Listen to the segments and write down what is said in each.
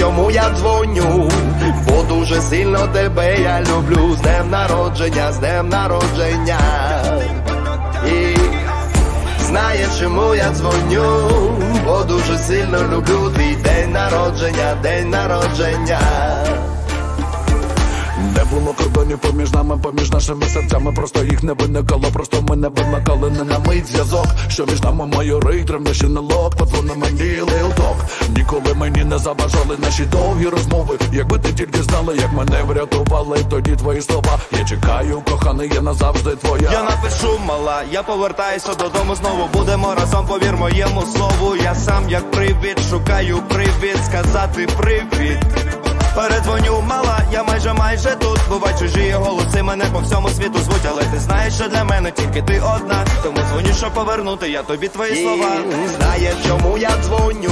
Чому я дзвоню, бо дуже сильно тебе я люблю. З днем народження, з днем народження. І знає, чому я дзвоню, бо дуже сильно люблю твій день народження, день народження. Не було кордонів поміж нами, поміж нашими серцями. Просто їх не виникало, просто ми не вимикали не на мить зв'язок. Що між нами майорить, древне шинелок, подзвони мені лилдок. Ніколи мені не забажали наші довгі розмови. Якби ти тільки знала, як мене врятували, тоді твої слова. Я чекаю, коханий, я назавжди твоя. Я напишу, мала, я повертаюся додому знову. Будемо разом, повір моєму слову. Я сам як привід, шукаю привід, сказати привіт. Передзвоню, мала, я майже майже тут. Бувай чужі голоси мене по всьому світу звуть, але ти знаєш, що для мене тільки ти одна. Тому дзвоню, щоб повернути, я тобі твої слова. Знає, чому я дзвоню,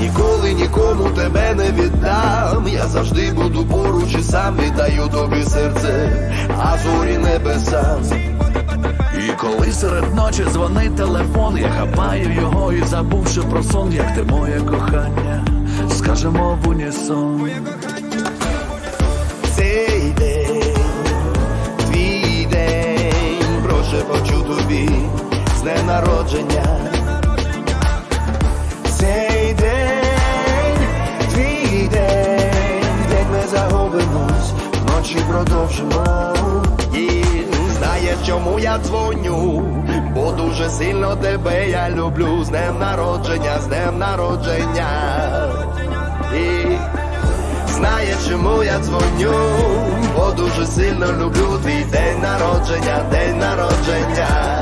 ніколи нікому тебе не віддам. Я завжди буду поруч і сам віддаю тобі серце, а зорі небеса. І коли серед ночі дзвонить телефон, я хапаю його і забувши про сон, як ти моє кохання, скажемо в унісон. Цей день, твій день, прошу почу тобі з днем народження. Вночі продовжимо. І знає, чому я дзвоню, бо дуже сильно тебе я люблю. З днем народження, з днем народження. І знає, чому я дзвоню, бо дуже сильно люблю твій день народження, день народження.